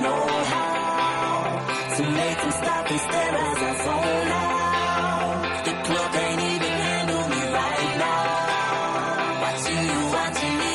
know how to make them stop and stare as I zone out. The club can't even handle me right now. Watching you, watching me,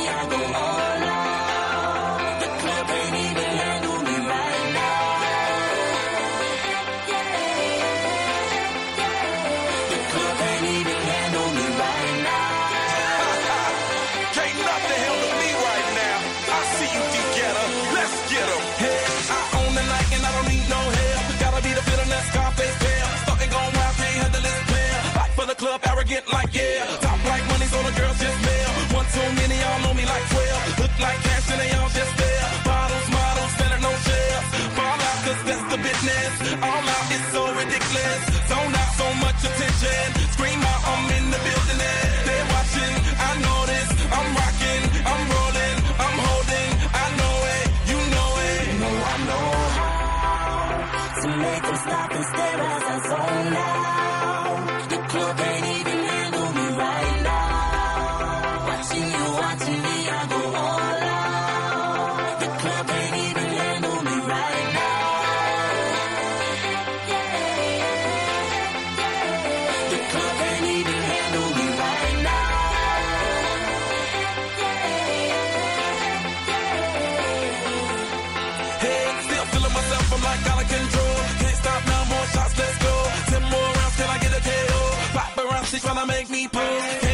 arrogant like yeah. Top like money, so the girls just mail. One too many, y'all know me like 12. Look like cash and they all just there. Bottles, models, standing no shares. Fall out, cause that's the business. All out is so ridiculous. Zone out, so much attention. Scream out, I'm in the building. and They're watching, I know this. I'm rocking, I'm rolling, I'm holding. I know it, you know it. You know I know how to make them stop and stare as I zone out. Tryna make me pull.